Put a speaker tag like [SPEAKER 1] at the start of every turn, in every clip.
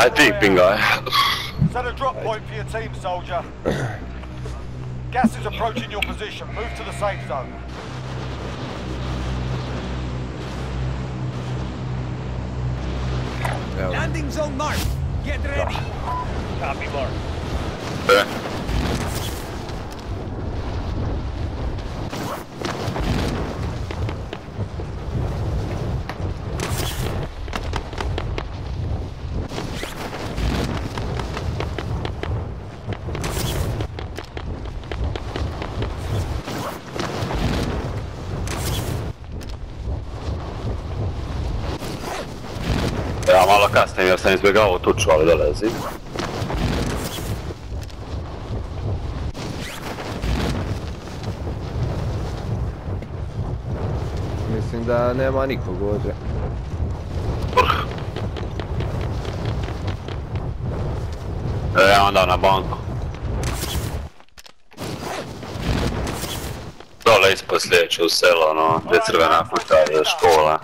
[SPEAKER 1] Ajde ti pingaj.
[SPEAKER 2] Set a drop point for your team, soldier. Gas is approaching your position. Move to the safe zone.
[SPEAKER 3] Landing zone marked. Get ready.
[SPEAKER 4] Copy, Mark.
[SPEAKER 1] E, Ja malo kasnim jer sam izbjegao tuču, ali dolazim.
[SPEAKER 5] Mislim da nema nikog ovdje.
[SPEAKER 1] E, onda na banku. Dole ispod sljedeće u selo, ono, gdje je crvena kuća je škola.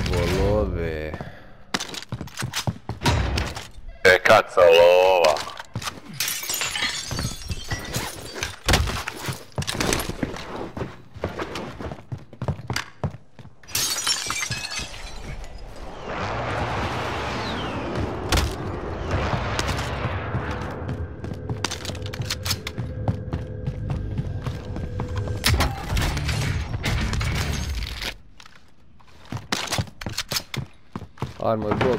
[SPEAKER 5] Evo love.
[SPEAKER 1] E, kaca lova.
[SPEAKER 5] Armor box.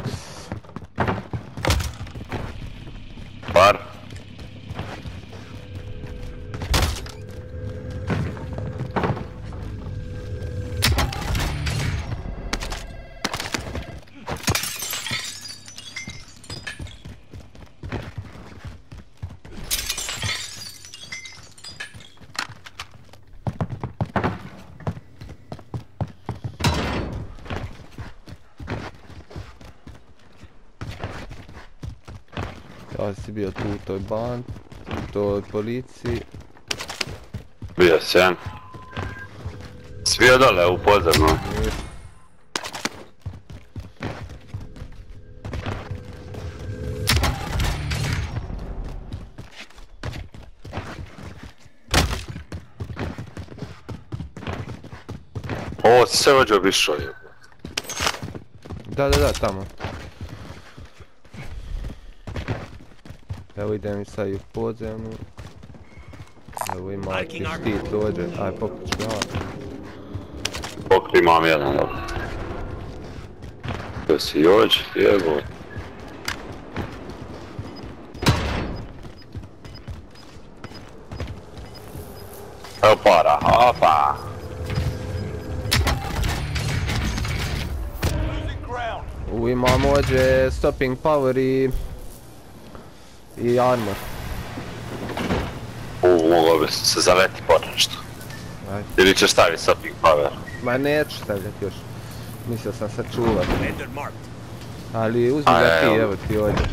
[SPEAKER 5] Ja si bio tu u toj ban, u toj policiji.
[SPEAKER 1] Bio sam. Svio dole u podzemno. Ovo se ođe obišao je.
[SPEAKER 5] Da, da, da, tamo. Evo idem i sad i u podzemnu. Evo ima ti štit dođe, aj pokrić ga.
[SPEAKER 1] Pokri imam jedan, dobro. To si ođe, jebo. Evo para, opa.
[SPEAKER 5] U imamo ovdje stopping power i... I armor.
[SPEAKER 1] U, mogao bi se zaleti po nešto.
[SPEAKER 5] Ajde.
[SPEAKER 1] Ili ćeš staviti stopping power.
[SPEAKER 5] Ma neću stavljati još. Mislio sam sad čuvat.
[SPEAKER 3] Commander marked.
[SPEAKER 5] Ali uzmi ga ti,
[SPEAKER 1] evo.
[SPEAKER 5] evo ti ovdje.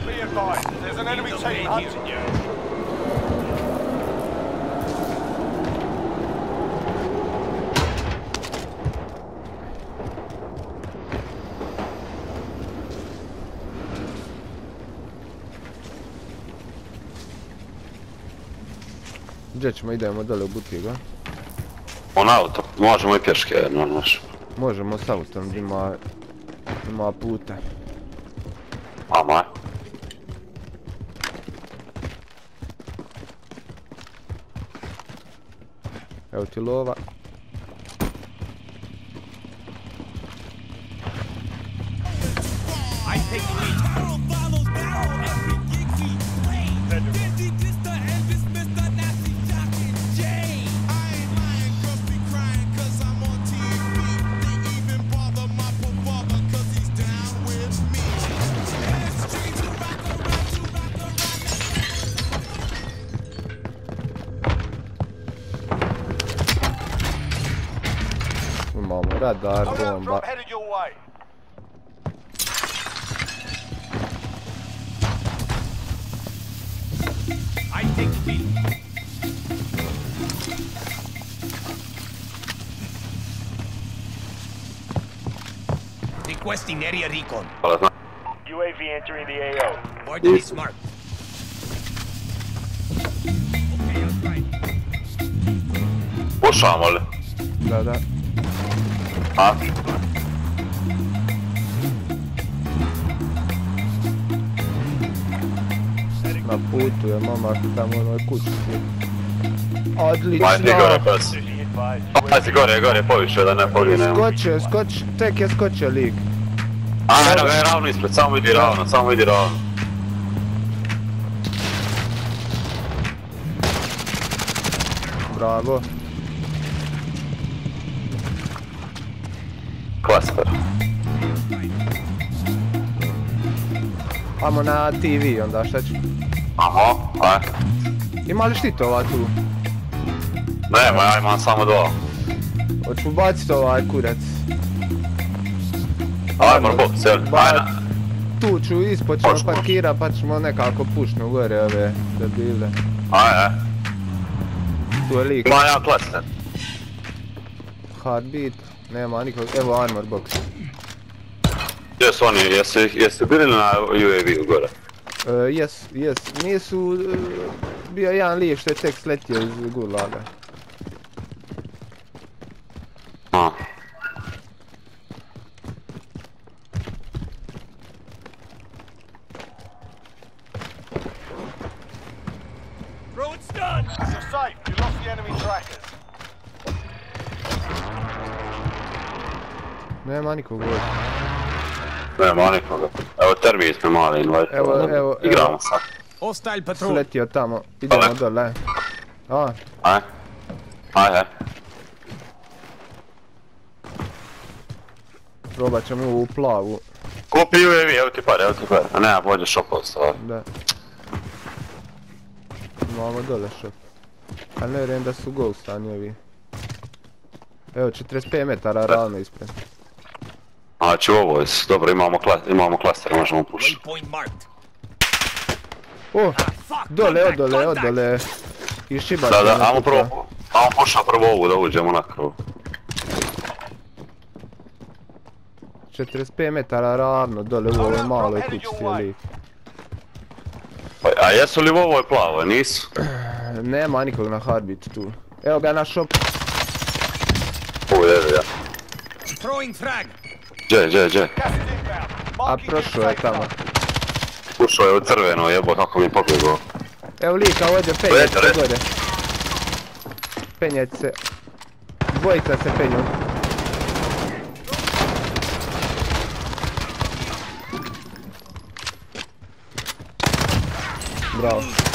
[SPEAKER 5] Ćemo, idemo dole u butigu, a?
[SPEAKER 1] On auto, možemo i pješke znaš.
[SPEAKER 5] Možemo s autom, ima... Ima puta.
[SPEAKER 1] Ama.
[SPEAKER 5] Evo ti lova. Ora
[SPEAKER 2] dai
[SPEAKER 5] bomba.
[SPEAKER 3] I take Requesting area recon.
[SPEAKER 4] UAV entering the AO.
[SPEAKER 3] Board to be
[SPEAKER 1] smart. Possiamole.
[SPEAKER 5] Da, da.
[SPEAKER 1] A?
[SPEAKER 5] Na putu je momak tamo u onoj kući.
[SPEAKER 1] Majte
[SPEAKER 5] Odlično!
[SPEAKER 1] gore, pas.
[SPEAKER 4] Be advised,
[SPEAKER 1] Majte gore, gore, poviše da ne poginemo.
[SPEAKER 5] Skočio, skoč, tek je skočio lik.
[SPEAKER 1] A, ga je ravno ispred, samo vidi ravno, samo vidi ravno.
[SPEAKER 5] Bravo.
[SPEAKER 1] Klaster.
[SPEAKER 5] Amo na TV onda, šta ću?
[SPEAKER 1] Aha, aj.
[SPEAKER 5] Ima li štitova tu?
[SPEAKER 1] Nema, ja imam samo dva.
[SPEAKER 5] Hoću bacit ovaj kurac.
[SPEAKER 1] Ajmo, box, jel? Ajde.
[SPEAKER 5] Tu ću ispod ćemo parkira pa ćemo nekako pušnu gore ove debile.
[SPEAKER 1] Ajde.
[SPEAKER 5] Tu je lik.
[SPEAKER 1] Ima jedan klaster.
[SPEAKER 5] Heartbeat. Nema nikog. Evo armor box.
[SPEAKER 1] Gdje su oni, jesu, jesu bili na UAV-u gore?
[SPEAKER 5] E, jes, jes. Nisu... e, bio jedan lijek što je tek sletio iz gulaga.
[SPEAKER 1] A.
[SPEAKER 3] Road's done.
[SPEAKER 2] You're safe. You lost the enemy trackers.
[SPEAKER 5] Nema nikog ovdje.
[SPEAKER 1] Nema nikoga. Me mali invite.
[SPEAKER 5] Evo, evo,
[SPEAKER 1] Igramo sad.
[SPEAKER 3] Hostile patrol.
[SPEAKER 5] Sletio tamo. Idemo
[SPEAKER 1] Dole.
[SPEAKER 5] dole. A,
[SPEAKER 1] Aj.
[SPEAKER 5] Probat ćemo ovu plavu.
[SPEAKER 1] Kupi UAV, evo ti pare, evo ti pare. A nema bolje šopova stvar.
[SPEAKER 5] Da. Imamo dole shop. A ne vjerujem da su ghostani ovi. Evo 45 metara ravno ispred.
[SPEAKER 1] Znači ovo je, s- dobro imamo, kla, imamo klaster, možemo pušiti.
[SPEAKER 3] Waypoint marked.
[SPEAKER 5] O!
[SPEAKER 3] Fuck.
[SPEAKER 5] Dole, evo
[SPEAKER 3] contact,
[SPEAKER 5] dole, evo
[SPEAKER 3] contact.
[SPEAKER 5] dole. I šibac.
[SPEAKER 1] Da, da, ajmo prvo, ajmo pušati prvo ovu da uđemo na krov.
[SPEAKER 5] 45 metara ravno, dole u ovoj maloj kućici je lik.
[SPEAKER 1] Pa, a jesu li u ovoj plavoj, nisu?
[SPEAKER 5] Nema nikog na Harbit tu. Evo ga na shop.
[SPEAKER 1] Je, ja.
[SPEAKER 3] Throwing frag.
[SPEAKER 1] Gdje, gdje, gdje?
[SPEAKER 5] A prošao je tamo.
[SPEAKER 1] Ušao je u crveno, jebo kako mi pobjegao.
[SPEAKER 5] Evo lika ovdje penje
[SPEAKER 1] Redi,
[SPEAKER 5] se gore. Penjać se. Dvojica se penju. Bravo.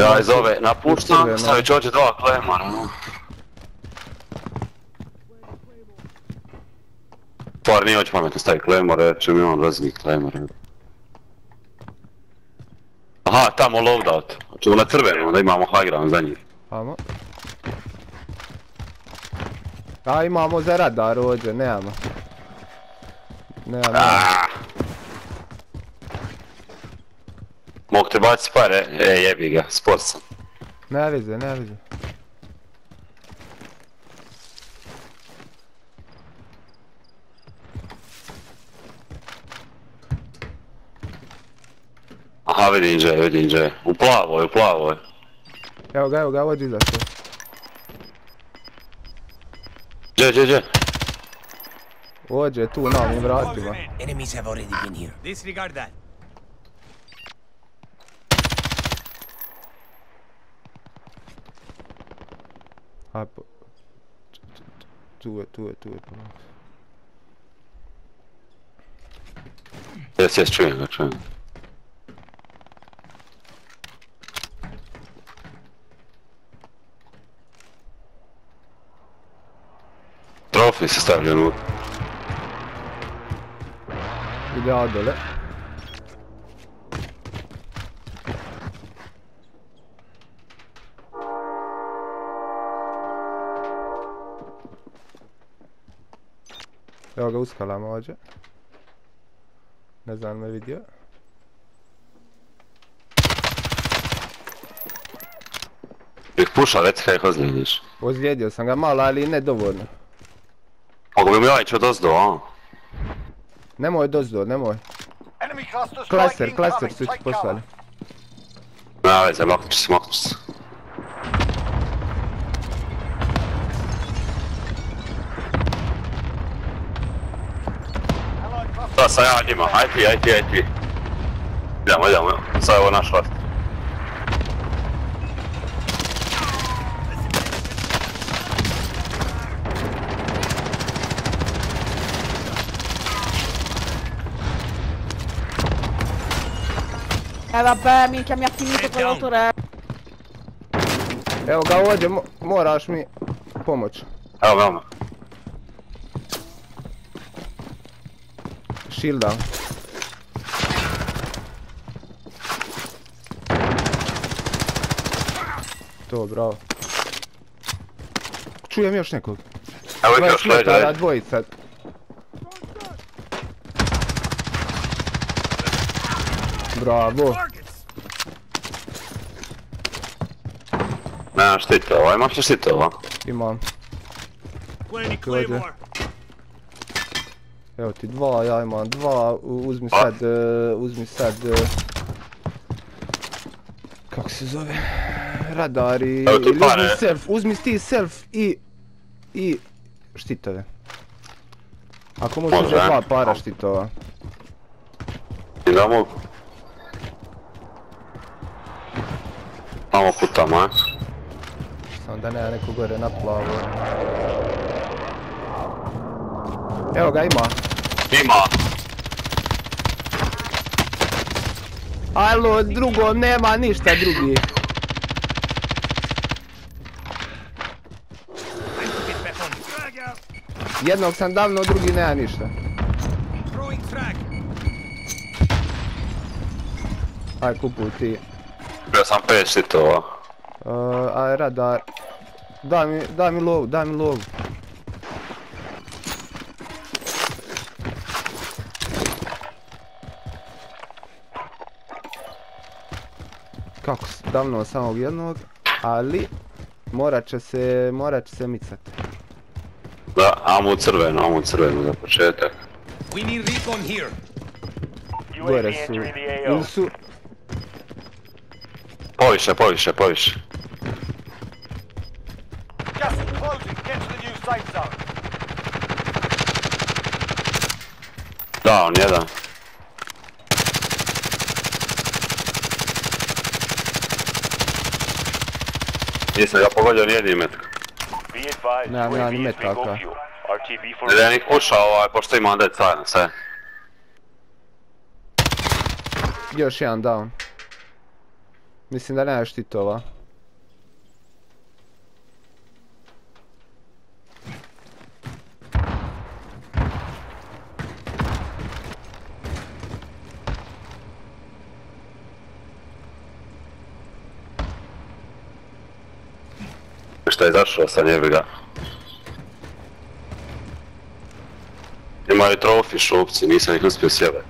[SPEAKER 1] Ja iz ove napuštam, stavit ću ovdje dva klemara. no. Stvar nije hoće pametno staviti klemore, će mi on raznih klemora. Aha, tamo loadout. Hoćemo na crvenu, da imamo high ground za njih.
[SPEAKER 5] Amo. A imamo za radar ovdje, nemamo. Nemamo.
[SPEAKER 1] Mogu te baciti pare? E, jebi ga, sport sam.
[SPEAKER 5] Ne veze, ne veze.
[SPEAKER 1] Aha, vidim gdje, vidim gdje. U plavoj, u plavoj.
[SPEAKER 5] Evo ga, evo ga, ovdje izašao.
[SPEAKER 1] Gdje, gdje, gdje?
[SPEAKER 5] Ovdje je tu na ovim vratima.
[SPEAKER 3] Enemies have already been here. Disregard that.
[SPEAKER 5] A po... Tu je, tu je, tu je.
[SPEAKER 1] Jes, jes, čujem ga, čujem. trofi se stavljen u...
[SPEAKER 5] Ide ja dole. Evo ga u skalama ovdje. Ne znam me vidio.
[SPEAKER 1] Ih puša, reci kaj ih ozlijediš.
[SPEAKER 5] Ozlijedio sam ga malo, ali ne dovoljno.
[SPEAKER 1] Mogu bi mi ovaj ići odozdo, a?
[SPEAKER 5] Nemoj dozdo, nemoj.
[SPEAKER 2] Cluster
[SPEAKER 5] Klaster, klaster su
[SPEAKER 2] Take
[SPEAKER 5] poslali.
[SPEAKER 1] Nema veze, maknut ću se, ću se. Sam ja njima, aj ti, aj ti, aj ti. Idemo, idemo, sad je ovo naš rat.
[SPEAKER 6] Eh vabbè, minchia mi ha finito con l'autore.
[SPEAKER 5] Evo ga ovdje, mo- moraš mi pomoć.
[SPEAKER 1] Evo me,
[SPEAKER 5] Shield down. To, bravo. Čujem još nekog.
[SPEAKER 1] Evo ih
[SPEAKER 5] 20
[SPEAKER 1] još leđa,
[SPEAKER 5] dvojica. Bravo.
[SPEAKER 1] Nema štitova, imaš li štitova?
[SPEAKER 5] Imam.
[SPEAKER 3] Claymore.
[SPEAKER 5] Evo ti dva, ja imam dva. U- Uzmi sad, e, uzmi sad... e, Kako se zove? Radar i...
[SPEAKER 1] Evo
[SPEAKER 5] uzmi self, uzmi ti self i... I... Štitove. Ako možeš
[SPEAKER 1] Može.
[SPEAKER 5] uzeti dva para štitova.
[SPEAKER 1] I da mogu. Samo putamo, aj.
[SPEAKER 5] Samo da nema neko gore na plavo. Evo ga ima.
[SPEAKER 1] Ima!
[SPEAKER 5] Alo, drugo, nema ništa drugi. Jednog sam davno, drugi nema ništa. Aj, kupuj ti.
[SPEAKER 1] Bio sam pet štitova.
[SPEAKER 5] Uh, aj, radar. Daj mi, daj mi lovu, daj mi lovu. Davno samog jednog, ali morat će se, morat će se micat.
[SPEAKER 1] Da, amo u crvenu, amo u crvenu za početak.
[SPEAKER 3] We need recon here.
[SPEAKER 4] UAV
[SPEAKER 5] Gore su,
[SPEAKER 4] entering the AO.
[SPEAKER 5] ili su,
[SPEAKER 1] Poviše, poviše, poviše.
[SPEAKER 2] Gas is closing. Get to the new safe zone.
[SPEAKER 1] Down, jedan. Nisam ga pogodio nijedni metak.
[SPEAKER 4] Be advised,
[SPEAKER 5] Nah, nah,
[SPEAKER 4] UAV
[SPEAKER 5] ni metaka.
[SPEAKER 1] Ne da ih puša ovaj, pošto ima dead silence, e.
[SPEAKER 5] još jedan down. Mislim da nema štitova.
[SPEAKER 1] Šta izašao sa njega? Imaju trofi šupci, nisam ih uspio sjebati.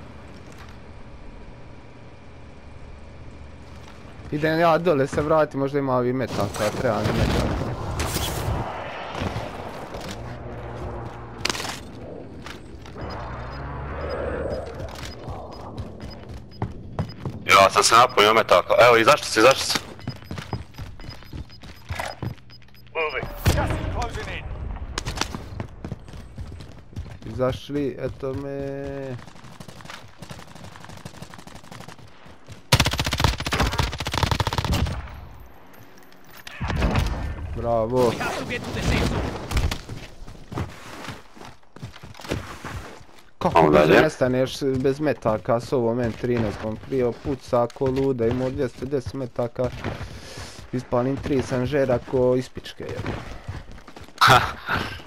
[SPEAKER 5] Idem ja dole se vrati, možda ima ovi metaka, treba mi metaka.
[SPEAKER 1] Ja sam se napunio metaka. Evo, izašli si, izašli si.
[SPEAKER 5] Izašli, eto me... Bravo. Kako
[SPEAKER 1] dalje.
[SPEAKER 5] nestaneš bez metaka s ovom M13 prije puca ko luda, imao 210 metaka. Ispalim 3 sanžera ko ispičke jebe.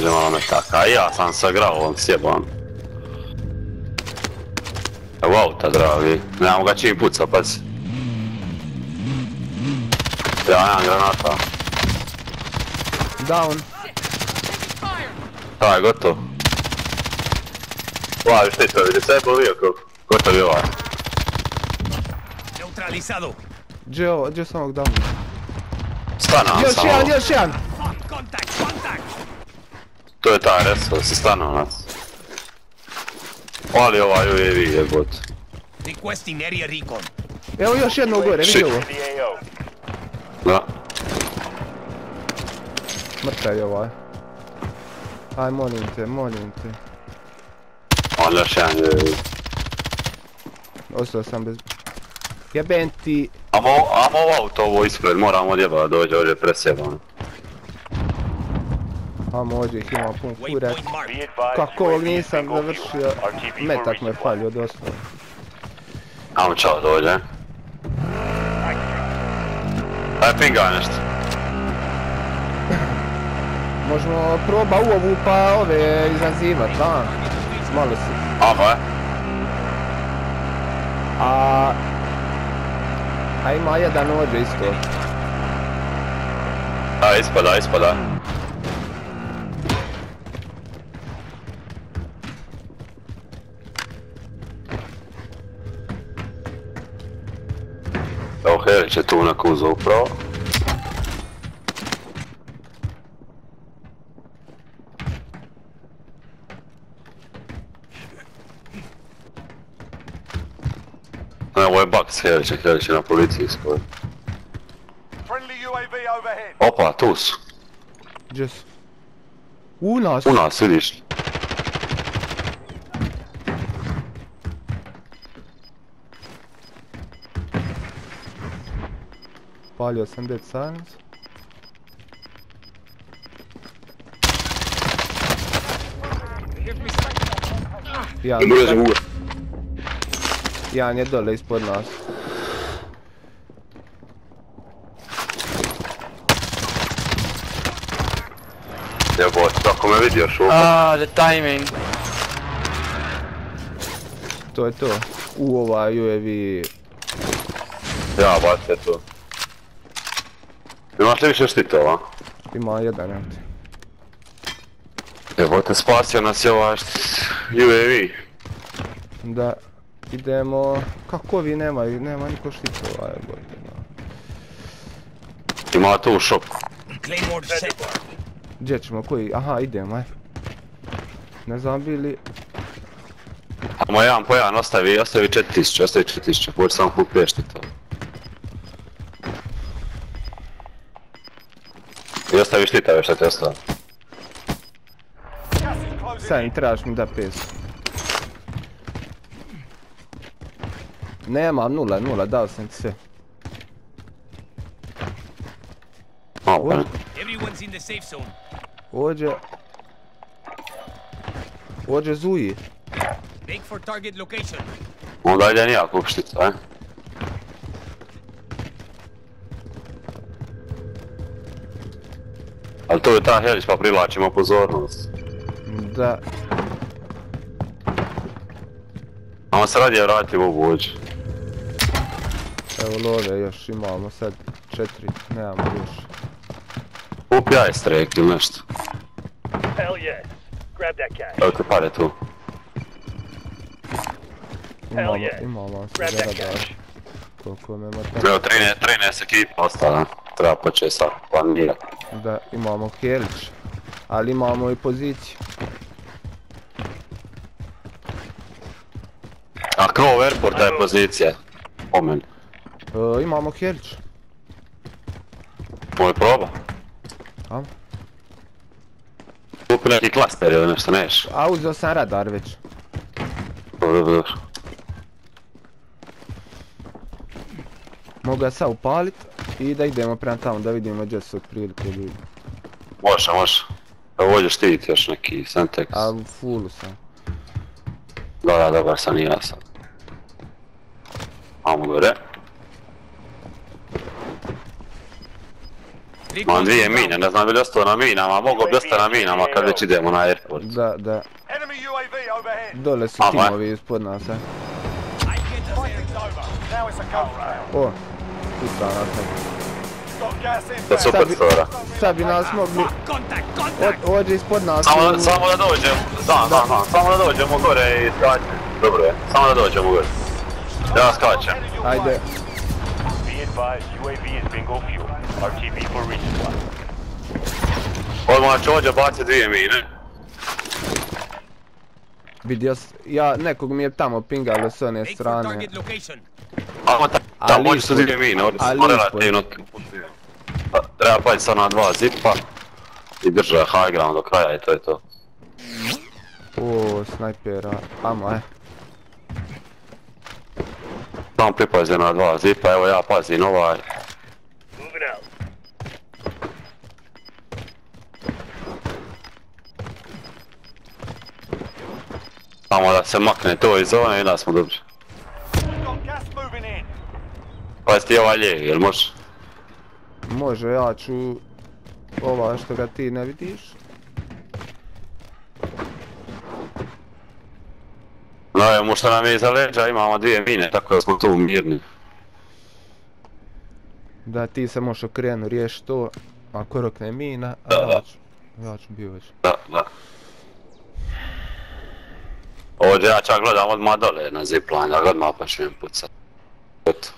[SPEAKER 1] dođe malo metaka, a ja sam sa gravom sjeban. Evo auta, dragi. Nemamo ga čim puca, pazi. Ja nemam granata.
[SPEAKER 5] Down.
[SPEAKER 1] Taj, gotov. Wow, je to, vidi, sad je bolio kako. Gotov je ovaj.
[SPEAKER 3] Neutralizado.
[SPEAKER 5] Gdje je ovo, gdje sam ovog down?
[SPEAKER 1] Stana,
[SPEAKER 5] Još
[SPEAKER 1] samo.
[SPEAKER 5] jedan, još jedan!
[SPEAKER 3] Contact, contact.
[SPEAKER 1] To je taj reso, si stano nas. Ali ovaj UAV jebot.
[SPEAKER 3] Requesting area recon.
[SPEAKER 5] Evo još jedno gore, vidi
[SPEAKER 1] Shit.
[SPEAKER 5] ovo.
[SPEAKER 4] To the AO.
[SPEAKER 1] Da.
[SPEAKER 5] Mrtav je ovaj. Aj, molim te, molim te.
[SPEAKER 1] On još jedan UAV.
[SPEAKER 5] Ostao sam bez... Jebem ti...
[SPEAKER 1] Amo, amo ovo auto ovo ispred, moramo odjeba dođe ovdje presjebano.
[SPEAKER 5] Amo ovdje ih ima pun
[SPEAKER 4] advised,
[SPEAKER 5] Kako ovog nisam završio, metak me falio doslovno.
[SPEAKER 1] Amo čao dođe. Daj pingaj nešto.
[SPEAKER 5] Možemo proba u ovu pa ove izazivat, da? Malo si.
[SPEAKER 1] Je.
[SPEAKER 5] A... A ima jedan ovdje isto.
[SPEAKER 1] Da, ispada, ispada. Evo Herić je tu na kuzu upravo. Ne, ovo je Bugs Herić, Herić je na policijskoj.
[SPEAKER 2] Friendly UAV overhead.
[SPEAKER 1] Opa, tu su.
[SPEAKER 5] Gdje su? U nas!
[SPEAKER 1] U nas, vidiš.
[SPEAKER 5] Palio sam dead silence. Jedan, jedan je dole ispod nas.
[SPEAKER 1] Jebot, kako me vidio šupa.
[SPEAKER 7] Ah, the timing.
[SPEAKER 5] To je to. U ovaj UAV.
[SPEAKER 1] Ja, bacio tu. Imaš li više štitova?
[SPEAKER 5] Ima jedan, evo ti.
[SPEAKER 1] Jebote, spasio nas je ovaj UAV.
[SPEAKER 5] Da, idemo... Kako vi nemaju, nema niko štitova, jebote. no.
[SPEAKER 1] Ima tu šop.
[SPEAKER 3] Claymore set.
[SPEAKER 5] Gdje ćemo, koji? Aha, idemo, aj. Ne znam bili...
[SPEAKER 1] Amo jedan po jedan, ostavi, ostavi 4000, ostavi 4000, pođi samo kupuje štitova. I ostavi štitave šta ti ostalo.
[SPEAKER 2] Gas is closing
[SPEAKER 5] Sad
[SPEAKER 2] in.
[SPEAKER 5] mi trebaš mi da pes. Nemam nula, nula, dao sam ti sve.
[SPEAKER 1] Malo pa ne.
[SPEAKER 3] Everyone's in the safe zone.
[SPEAKER 5] Ođe... Ođe zuji.
[SPEAKER 3] Make for target location.
[SPEAKER 1] Onda idem ja kup štitove. Ali to je ta helić pa privlačimo pozornost.
[SPEAKER 5] Da,
[SPEAKER 1] Amo se radije vratiti u ovu
[SPEAKER 5] evo love još imamo sad četiri, nemamo još.
[SPEAKER 1] Kupi ja strek ili nešto.
[SPEAKER 4] Hell yes. Grab that cash.
[SPEAKER 1] Evo te pare tu.
[SPEAKER 5] Imamo,
[SPEAKER 4] yeah.
[SPEAKER 5] imamo se
[SPEAKER 4] Grab that
[SPEAKER 5] zaradar.
[SPEAKER 4] cash.
[SPEAKER 5] Koliko mata.
[SPEAKER 1] Evo 13, 13 ekipa ostala. Treba početi sad planirati.
[SPEAKER 5] Da, imamo Helić. Ali imamo i poziciju.
[SPEAKER 1] A Crow Airport je pozicija. Po meni.
[SPEAKER 5] E, imamo Helić.
[SPEAKER 1] Moj proba.
[SPEAKER 5] A?
[SPEAKER 1] Kupi neki klaster ili nešto, neš.
[SPEAKER 5] A uzeo sam radar već.
[SPEAKER 1] Dobro, dobro, dobro.
[SPEAKER 5] Mogu ga sad upalit i da idemo prema tamo da vidimo gdje su otprilike ljudi.
[SPEAKER 1] Može, može. Evo ovdje štiti još neki Sentex.
[SPEAKER 5] A u fullu sam.
[SPEAKER 1] Da, da, dobar sam i ja sam. Amo gore. Imam dvije mine, ne znam bi li ostao na minama, mogu bi ostati na minama kad već idemo na airport.
[SPEAKER 5] Da, da. Dole su timovi ispod nas, eh. O, puta nas
[SPEAKER 2] inbound.
[SPEAKER 1] super stora.
[SPEAKER 5] Sad bi nas mogli... Ođe ispod nas.
[SPEAKER 1] Samo, samo da dođem, da, da, da, samo da dođemo gore i skačem. Dobro je, samo da dođemo gore. Ja skačem.
[SPEAKER 5] Ajde.
[SPEAKER 1] Odmah ću ovdje baciti dvije mine.
[SPEAKER 5] Vidio ja, nekog mi je tamo pingalo s one strane. Ali
[SPEAKER 1] tamo moći su dvije mine, ovdje
[SPEAKER 5] ispod.
[SPEAKER 1] relativno... Pa, Treba paziti sad na dva zipa. I drža high ground do kraja i to je to.
[SPEAKER 5] O, snajpera. Amo, aj.
[SPEAKER 1] Samo pripazi na dva zipa, evo ja pazim ovaj.
[SPEAKER 4] Moving out.
[SPEAKER 1] Samo da se makne to iz zone i da smo dobri.
[SPEAKER 2] Got gas moving in.
[SPEAKER 1] Pazi ti ovaj lijevi, jel može?
[SPEAKER 5] Može, ja ću... Ova što ga ti ne vidiš.
[SPEAKER 1] No, mu što nam je iza leđa, imamo dvije mine, tako da smo tu mirni.
[SPEAKER 5] Da ti se možeš okrenu, riješ to. Ako rokne mina, a
[SPEAKER 1] Da,
[SPEAKER 5] ja ću... Ja ću bio već.
[SPEAKER 1] Da, da. Ovdje ja čak gledam odmah dole na zipline, da ga odmah počnem pucat. Eto.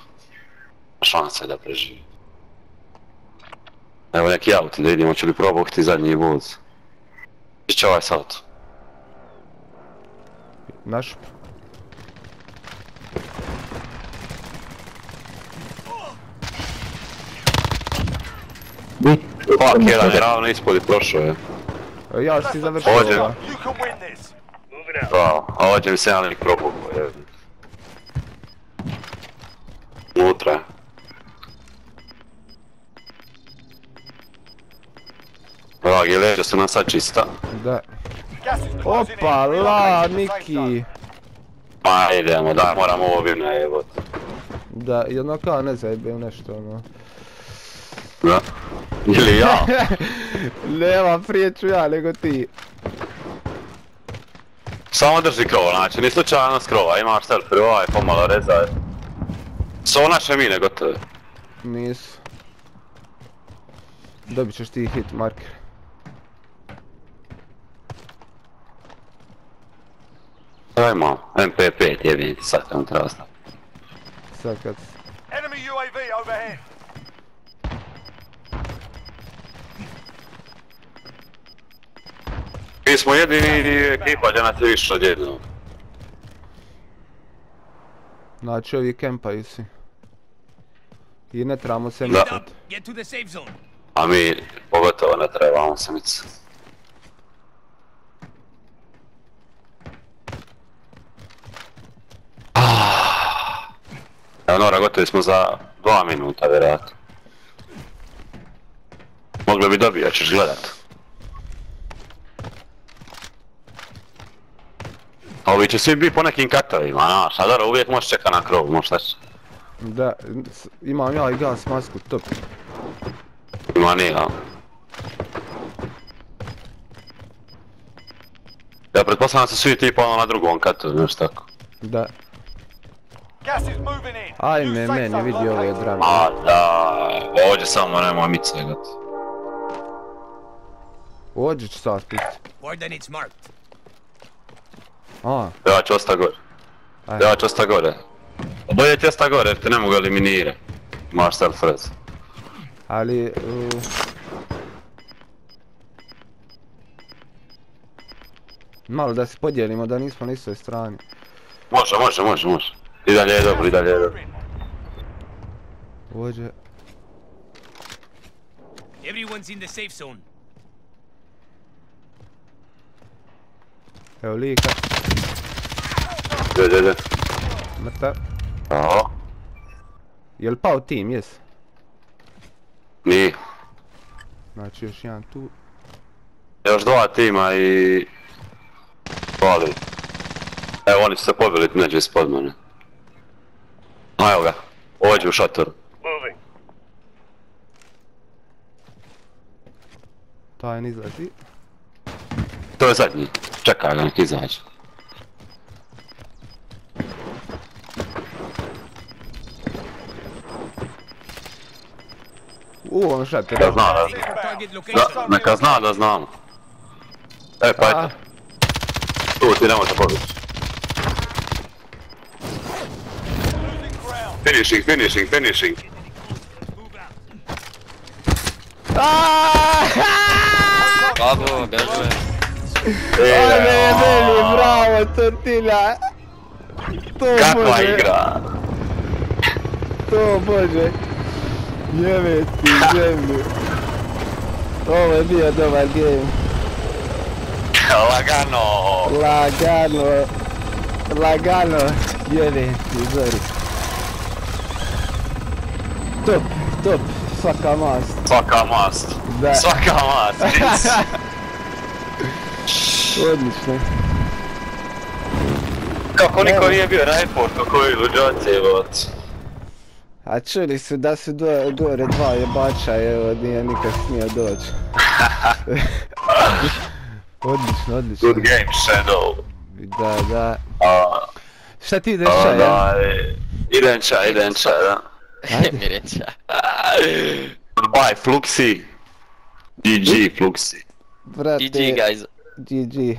[SPEAKER 1] Šansa je da preživi. Evo neki auto da idemo, će li probati zadnji voz. Iće ovaj s auto.
[SPEAKER 5] Naš?
[SPEAKER 1] Fuck, jedan je ravno ispod i prošao je.
[SPEAKER 5] Ja ću ti završiti
[SPEAKER 1] Ovdje. Bravo, a ovdje mi se jedan lik probao. Unutra je. Dragi, leđa su nam sad čista.
[SPEAKER 5] Da. Opa, la. Niki.
[SPEAKER 1] Ma idemo, da moramo ovo na jebot.
[SPEAKER 5] Da, jedno kao ne zajebem nešto ono.
[SPEAKER 1] Da. Ili ja.
[SPEAKER 5] Nema, prije ću ja nego ti.
[SPEAKER 1] Samo drži krova, znači ni slučajno s krova, imaš selfie ovaj pomalo rezaj. Ovo naše mine gotove.
[SPEAKER 5] Nisu. Dobit ćeš ti hit marker.
[SPEAKER 1] Ajmo, MP5 jebim ti sad on treba staviti.
[SPEAKER 5] Sad kad...
[SPEAKER 2] Enemy UAV overhead.
[SPEAKER 1] Mi smo jedini ekipa gdje nas je više od jednog.
[SPEAKER 5] Znači ovi kempaju si. I ne trebamo se
[SPEAKER 3] Head
[SPEAKER 5] micat.
[SPEAKER 3] up. Get to the safe zone.
[SPEAKER 1] A mi pogotovo ne trebamo se micat. Evo Nora, gotovi smo za dva minuta, vjerojatno. Mogli bi dobijat, ćeš gledat. Ovi će svi biti po nekim katovima, znaš, a dobro, uvijek možeš čekat na krov, možeš šta će.
[SPEAKER 5] Da, imam ja i gas masku, top.
[SPEAKER 1] Ima nije, a? Ja pretpostavljam da su svi tipa ono na drugom katu, nešto tako.
[SPEAKER 5] Da. Ajme, meni vidi ove
[SPEAKER 2] located.
[SPEAKER 5] drame.
[SPEAKER 1] A da, ovdje samo nema mice, gat.
[SPEAKER 5] Ođe ću sad
[SPEAKER 3] marked.
[SPEAKER 5] A,
[SPEAKER 1] Ja ću ostati gore. Ja ću ostati gore. Bolje ti ostati gore jer te ne mogu eliminirati. Imaš self res.
[SPEAKER 5] Ali... Uh... Malo da se podijelimo, da nismo na istoj strani.
[SPEAKER 1] Može, može, može, može. I dalje je dobro, i dalje je dobro.
[SPEAKER 5] Ođe...
[SPEAKER 3] Everyone's in the safe zone.
[SPEAKER 5] Evo lika,
[SPEAKER 1] Ide, ide.
[SPEAKER 5] mrtav.
[SPEAKER 1] Bravo.
[SPEAKER 5] Jel pao tim, jes?
[SPEAKER 1] Nije.
[SPEAKER 5] Znači još jedan tu.
[SPEAKER 1] Još dva tima i... Hvali. Evo oni su se pobili među ispod mene. A evo ga. Ođe u šatoru.
[SPEAKER 4] Moving.
[SPEAKER 5] Taj ne izlazi.
[SPEAKER 1] To je zadnji. Čekaj ga nek izađe.
[SPEAKER 5] U, on šater.
[SPEAKER 1] Da zna da, da, neka zna da znamo. E, pa eto. Tu ti nemoj se pobiti. Finishing, finishing, finishing.
[SPEAKER 7] Bravo, bien joué.
[SPEAKER 5] Ajde, Beli, bravo, tortilja. To
[SPEAKER 1] Kakva igra?
[SPEAKER 5] to može. Jebe ti zemlju. Ovo je bio dobar game.
[SPEAKER 1] Lagano.
[SPEAKER 5] Lagano. Lagano. Jebe ti zori. Top, top. Svaka mast.
[SPEAKER 1] Svaka mast.
[SPEAKER 5] Da,
[SPEAKER 1] Svaka mast.
[SPEAKER 5] Odlično.
[SPEAKER 1] Kako niko nije bio na airport, kako je evo.
[SPEAKER 5] A čuli su da su do, gore dva jebača evo nije nikad smio doći. odlično, odlično.
[SPEAKER 1] Good game, Shadow.
[SPEAKER 5] Da, da.
[SPEAKER 1] A,
[SPEAKER 5] Šta ti ideš čaj, ja?
[SPEAKER 1] da, e, idem čaj, idem čaj, da.
[SPEAKER 7] Mirenča.
[SPEAKER 1] Goodbye, Fluxi. GG, Fluxi.
[SPEAKER 5] Brate,
[SPEAKER 7] GG guys.
[SPEAKER 5] GG.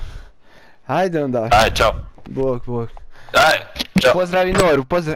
[SPEAKER 5] Hajde onda,
[SPEAKER 1] Aj, čao.
[SPEAKER 5] bog, bog.
[SPEAKER 1] Aj, čao.
[SPEAKER 5] Pozdravi Noru, pozdrav...